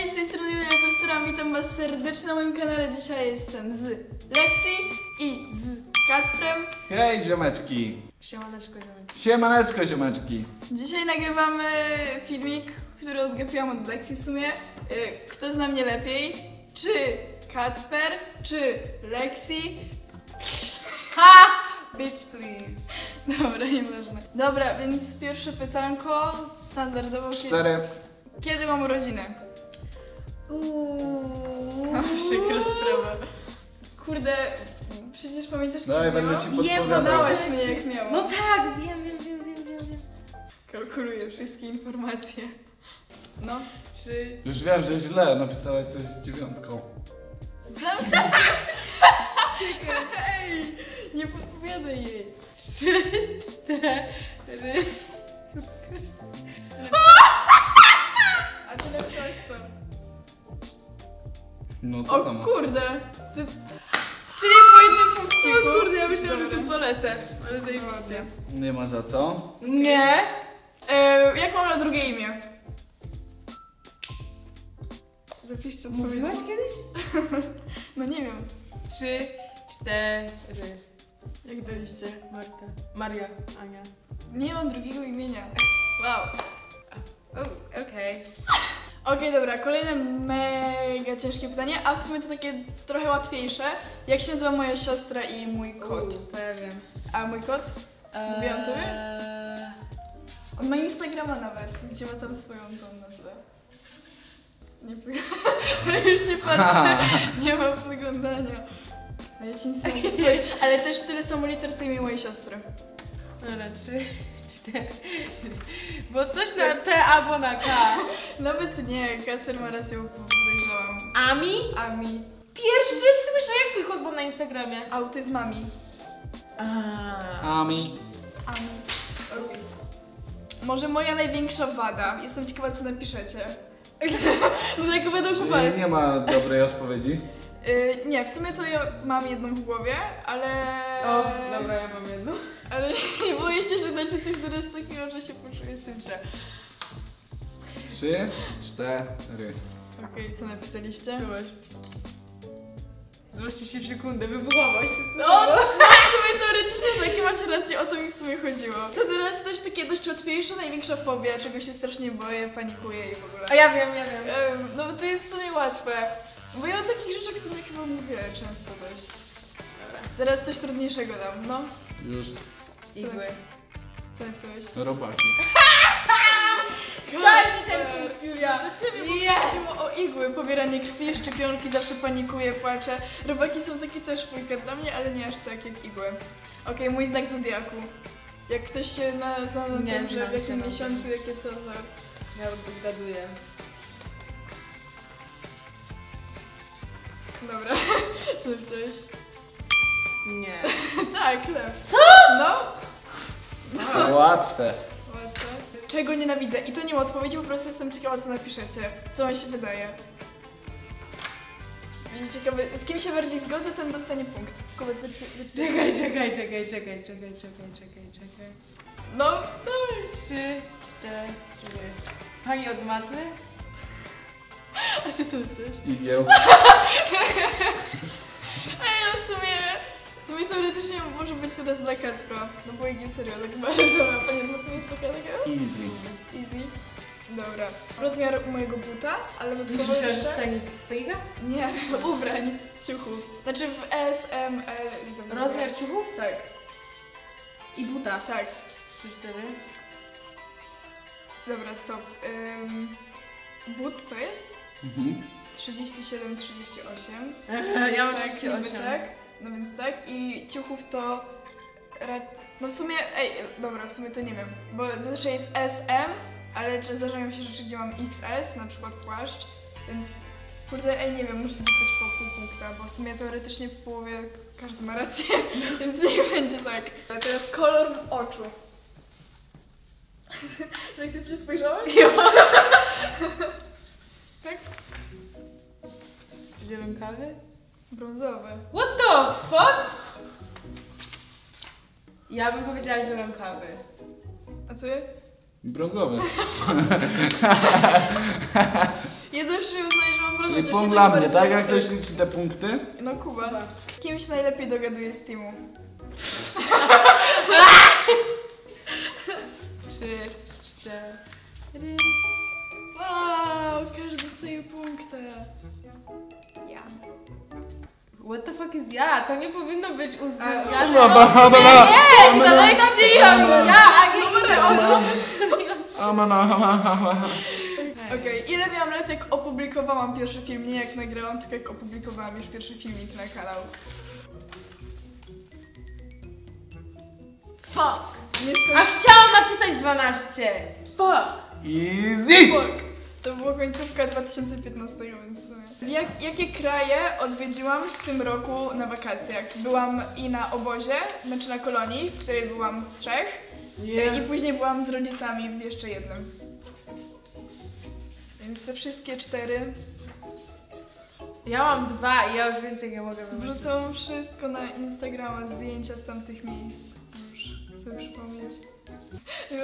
Hej, z tej strony Julia witam was serdecznie na moim kanale. Dzisiaj jestem z Lexi i z Kacprem. Hej ziomeczki! Siemaneczko, ziomeczki. Siemaneczko ziomeczki! Dzisiaj nagrywamy filmik, który odgapiłam od Lexi w sumie. Y, Kto zna mnie lepiej? Czy Kacper, czy Lexi? Ha! Bitch, please. Dobra, nieważne. Dobra, więc pierwsze pytanko, standardowo. Cztery. kiedy mam urodziny? Uuu. Mam przykra sprawa. Kurde, przecież pamiętasz Dawaj, kiedy będę ci Wiem, podpowiadał. Zadałaś mnie jak miałam. No tak, wiem, wiem, wiem, wiem, wiem, wiem. Kalkuluję wszystkie informacje. No. Trzy. Już wiem, że źle napisałaś coś z dziewiątką. Zamknij się! Ej, nie podpowiadaj jej. Trzy, cztery. A ty napisałaś co? No to O samo. kurde! Ty... Czyli po jednym punkciku. O kurde, ja myślałam, że tu polecę. Ale zajebiście. Nie ma za co. Nie. E, jak mam na drugie imię? Zapiszcie odpowiedzi. Mówiłaś kiedyś? No nie wiem. Trzy, cztery. Jak daliście? Marta. Maria. Ania. Nie mam drugiego imienia. Wow. O, okej. Okej, dobra, kolejne mega ciężkie pytanie, a w sumie to takie trochę łatwiejsze. Jak się nazywa moja siostra i mój kot? To ja wiem. A mój kot? Mówiłam tobie? Eee, On ma Instagrama nawet, gdzie ma tam swoją tą nazwę. Nie Już się patrzę, nie ma podglądania. No ja ci nic nie mogę powiedzieć, ale też tyle samo liter, co imię mojej siostry. Dobra, trzy, Bo coś na P albo na K. Nawet nie, Kacper ma rację, bo podejrzewam. Ami? Ami. Pierwszy słyszę, jak twój kot był na Instagramie. Autyzmami. Ami. Ami. Ups. Może moja największa wada. Jestem ciekawa, co napiszecie. no tak będą Czyli chłopaki. nie ma dobrej odpowiedzi. Y, nie, w sumie to ja mam jedną w głowie, ale... O, dobra, ja mam jedno. Ale nie boję się, że dacie coś teraz takiego, że się poczuję z tym źle. Trzy, cztery. Okej, co napisaliście? Zobacz. Złości się w sekundę, wybuchowość. No, no, w sumie teoretycznie takie macie rację, o to mi w sumie chodziło. To teraz też takie dość łatwiejsze, największa fobia, czego się strasznie boję, panikuję i w ogóle. A ja wiem, ja wiem. Em, No bo to jest w sumie łatwe. Bo ja o takich rzeczach sobie chyba mówię często dość. Zaraz coś trudniejszego dam, no. Już. Igły. Co napisałeś? Robaki. Daj ci ten punkt, Julia. Do ciebie Yes. yes. chodziło o igły, pobieranie krwi, szczepionki, zawsze panikuję, płaczę. Robaki są takie też fujka dla mnie, ale nie aż tak jak igły. Okej, mój znak zodiaku. Jak ktoś się na, zna na Nie tym, że w jakim miesiącu, jakie co, to... Ja to zgaduję. Dobra, co napisałeś? Nie. tak, lew. Co? No, Łatwe. łatwe. Czego nienawidzę? I to nie ma odpowiedzi, po prostu jestem ciekawa, co napiszecie. Co wam się wydaje? Będzie ciekawy, z kim się bardziej zgodzę, ten dostanie punkt. Czekaj, czekaj, czekaj, czekaj, czekaj, czekaj, czekaj, czekaj. No, dawaj. Trzy, cztery. Pani od matmy? A ty co napisałeś? Igieł. w sumie teoretycznie może być teraz dla Kacpra, no bo Igiem serio tak bardzo ma, pamiętam, to jest taka taka Easy. easy. Dobra, rozmiar mojego buta, ale dodatkowo myślałam, że jeszcze... stanie. Stanika? Nie, ubrań, ciuchów. Znaczy w S, M, L i dalej. Rozmiar ciuchów? Tak, I buta. tak. Trzy, cztery. Dobra, stop. Ym, but to jest Mhm. 37, 38. Ja mam tak, 38. niby tak. No więc tak. I ciuchów to. No w sumie, ej, dobra, w sumie to nie wiem. Bo zazwyczaj jest SM, ale czy zdarzają się rzeczy, gdzie mam XS, na przykład płaszcz, więc. Kurde, ej, nie wiem, muszę dostać po pół punkta, bo w sumie teoretycznie w połowie każdy ma rację, więc niech będzie tak. A teraz kolor oczu. Jak się spojrzałeś? tak? Zielonkawy? Brązowy. What the fuck? Ja bym powiedziała zielonkawy. A ty? Brązowy. Nie zawsze uznaję, że mam Czyli rozumieć, punkt dla tak mnie, bardzo tak? Jak ktoś liczy te punkty? No Kuba. Kimś najlepiej dogaduje z teamu. Trzy, cztery. Wow, każdy dostaje punkta. Ja. What the fuck is ja? To nie powinno być uwzględniane. No, ba, ba, ba, Nie, to ba, ja, a nie inne osoby. Amana, amana, amana. Okej, ile miałam lat jak opublikowałam pierwszy film? Nie jak nagrałam, tylko jak opublikowałam już pierwszy filmik na kanał. Fuck. A chciałam napisać 12. Fuck. Easy! Fuck. To było końcówka 2015, więc... Jak, jakie kraje odwiedziłam w tym roku na wakacjach? Byłam i na obozie, znaczy na kolonii, w której byłam w trzech. I później byłam z rodzicami w jeszcze jednym. Więc te wszystkie cztery Ja mam dwa i ja już więcej nie mogę wymyślić. wrzucałam wszystko na Instagrama, zdjęcia z tamtych miejsc. Już chcę przypomnieć.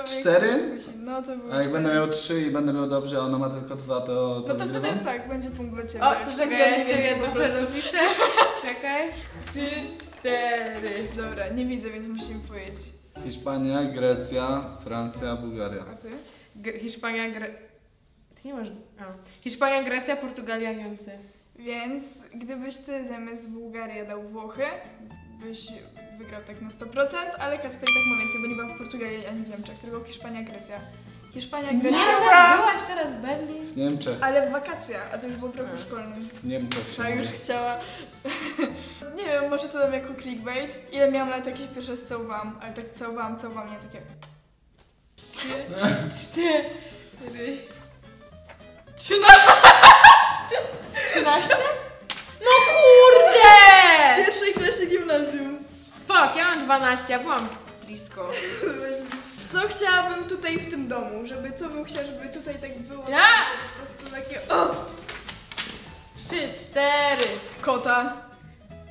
Cztery? No to było A jak cztery. będę miał trzy i będę miał dobrze, a ona ma tylko dwa, to, to No to wtedy tak, będzie punkt dla ciebie. O, to czekaj, jeszcze jedno sobie dopiszę. Czekaj. Trzy, cztery. Dobra, nie widzę, więc musimy powiedzieć. Hiszpania, Grecja, Francja, Bułgaria. A ty? Hiszpania, Gre... Ty nie masz... A. Hiszpania, Grecja, Portugalia, Niemcy. Więc gdybyś ty zamiast Bułgarii dał Włochy, byś wygrał tak na 100%, ale Kacper i tak ma więcej, bo nie byłam w Portugalii ani w Niemczech, tylko Hiszpania, Grecja. Hiszpania, Nie, Grecja, byłaś teraz w Berlin? W Niemczech. ale w wakacje, a to już było w roku A. szkolnym. W Niemczech Tak już chciała. nie wiem, może to dam jako clickbait. Ile miałam lat, jak się pierwsze całowałam, ale tak całowałam, całowałam, nie takie... Trzy, cztery. Trzynaście? No kurde! W pierwszej klasie gimnazjum. Fuck, ja mam 12, ja byłam blisko. Co chciałabym tutaj w tym domu? Żeby, co bym chciała, żeby tutaj tak było? Ja? Po prostu takie... O! Trzy, cztery. Kota.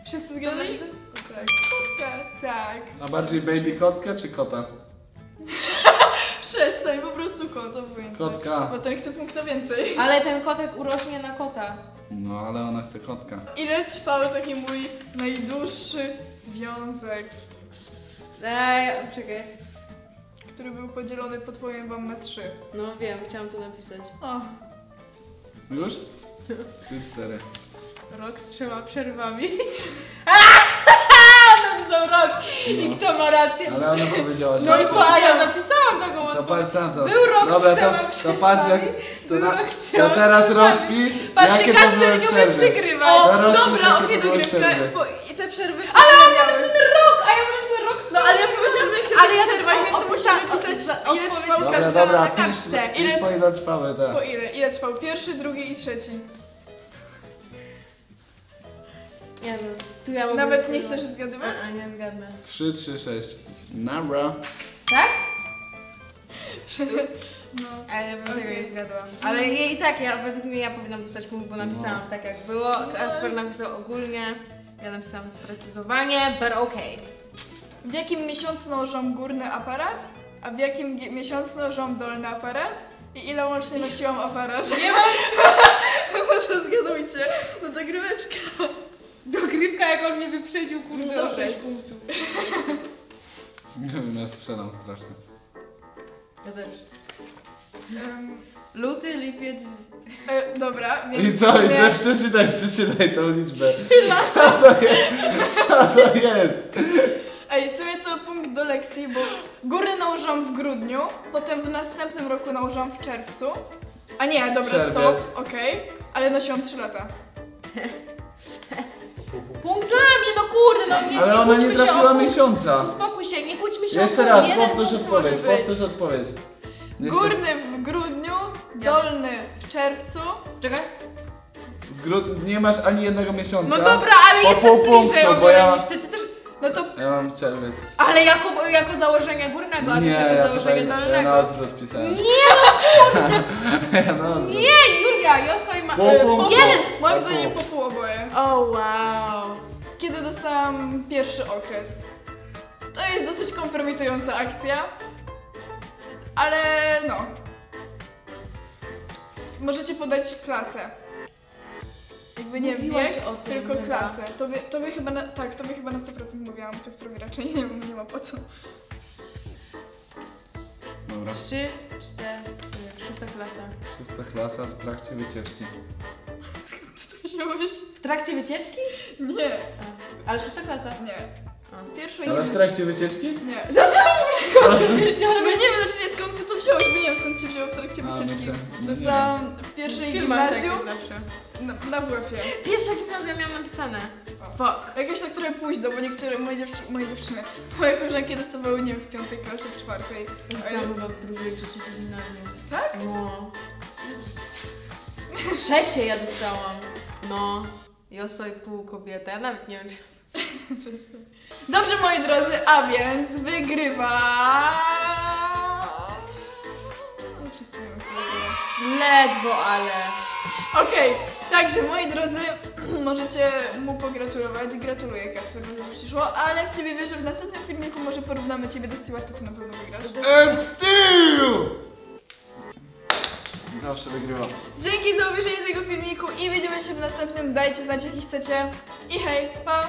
Wszyscy zgadli? napisać? Tak. Kotka, tak. A bardziej baby kotka czy kota? Przestań, po prostu kot, obojętnie. Kotka. Bo ten chce punkta więcej. Ale ten kotek urośnie na kota. No ale ona chce kotka. Ile trwał taki mój najdłuższy związek, Eee, czekaj. który był podzielony, podpowiem wam, na trzy? No wiem, chciałam to napisać. O, Już? Trzy, cztery. Rok z trzema przerwami. Napisał rok. I No. kto ma rację? Ale ona powiedziała, że... No i co, a ja zapisałam taką To odpowiedź. patrz to. Był rok z Dobra, to, to patrz jak... To, Był na, rok z to teraz rozpisz, Patrzcie, jakie to były Kacper nie umie przerwy. przegrywać. o Teraz dobra, muszę okej, tylko dogrywka, przerwy. bo i te przerwy... Ale mam mam napisany rok, a ja mam napisany rok z No ale ja powiedziałam, że chcę Ale ja przerwać, więc musimy pisać, ile odpowiedź trwał Dobra, każdy dobra, na pisz, kartce. pisz Ile- po ile trwały, Po tak. ile? Ile trwał pierwszy, drugi i trzeci? Nie wiem, tu ja mogę Nawet nie chcesz zgadywać? A, a, nie zgadnę. Trzy, trzy, sześć. Nara. Tak? No. Ale ja bym tego Okej. nie zgadłam. Ale i, i tak, ja, według mnie ja powinnam dostać punkt, bo napisałam No. tak jak było. Kacper napisał ogólnie, ja napisałam sprecyzowanie, but okej. W jakim miesiącu nałożyłam górny aparat, a w jakim miesiącu nałożyłam dolny aparat? I ile łącznie nosiłam aparat? Nie mam No to zgadujcie. No to gryweczka. dogrywka, jak on mnie wyprzedził, kurde, No o dobra. 6 punktów. Nie wiem, ja strzelam strasznie. Ja też. Um, Luty, lipiec, e, dobra, więc... I co? I teraz przeczytaj, przeczytaj tą liczbę. Co to jest? Co to jest? Ej, w sumie to punkt do lekcji, bo górny nałożyłam w grudniu, potem w następnym roku nałożyłam w czerwcu. A nie, dobra, Czerwiec. stop, okej. Ale nosiłam 3 lata. Punkt dla kurde, no nie, Ale nie ona nie kłóćmy się trafiła o miesiąca. Uspokój się, nie kłóćmy się Jeszcze raz, Jeden powtórz punkt odpowiedź, być. powtórz odpowiedź. Jeszcze- Górny w grudniu, dolny w czerwcu. Czekaj. W grudniu nie masz ani jednego miesiąca. No dobra, ale Po jestem pół bliżej punktu, o bo ja wiele mam- niż ty, ty też... No to Ja mam czerwiec. Ale jako, jako założenia górnego, a ty Nie, jako ja założenia tutaj ja dolnego. na odwrót pisałem. Nie, Ja na odwrót. nie, Julia, Josoj ma... Po e, pół. po pół. Jeden. Moim Po zdaniem po pół oboje. O wow. Kiedy dostałam pierwszy okres. To jest dosyć kompromitująca akcja. Ale no. możecie podać klasę. Jakby nie Mówiłaś wiek, o tym tylko chyba. klasę. Tobie, tobie chyba na, tak, tobie chyba na 100% mówiłam, Kasprowi raczej nie nie ma po co. Dobra. Trzy, cztery, szósta klasa. Szósta klasa w trakcie wycieczki. Skąd ty to wziąłeś? W trakcie wycieczki? Nie, ale szósta klasa. nie. A. Pierwszej Ale w trakcie wycieczki? Nie. Dlaczego wiedziałam? No nie wiem, znaczy nie, skąd ty to wziąłeś, bo nie wiem skąd cię wziął w trakcie A, wycieczki. myślę- Dostałam w pierwszej gimnazjum tak zawsze. na, na WF-ie. Pierwsza gimnazja miałam napisane. Fuck. Jakoś tak trochę późno, bo niektóre moje, dziewczy moje dziewczyny, moje koleżanki dostawały, nie wiem, w piątej klasie, w czwartej. Ja Pisałam chyba w drugiej czy trzeciej gimnazjum. Tak? No. Trzecie ja dostałam. No. Ja sobie pół kobieta. Ja nawet nie wiem, czy... Często. Dobrze, moi drodzy, a więc wygrywa... Wygrywa. Ledwo, ale... Okej, także moi drodzy, możecie mu pogratulować. Gratuluję Kasper, że to przyszło, ale w ciebie wierzę, w następnym filmiku może porównamy ciebie do Stewarta, ty na pewno wygrasz. And still! Zawsze wygrywam. Dzięki za obejrzenie tego filmiku i widzimy się w następnym. Dajcie znać, jaki chcecie. I hej, pa!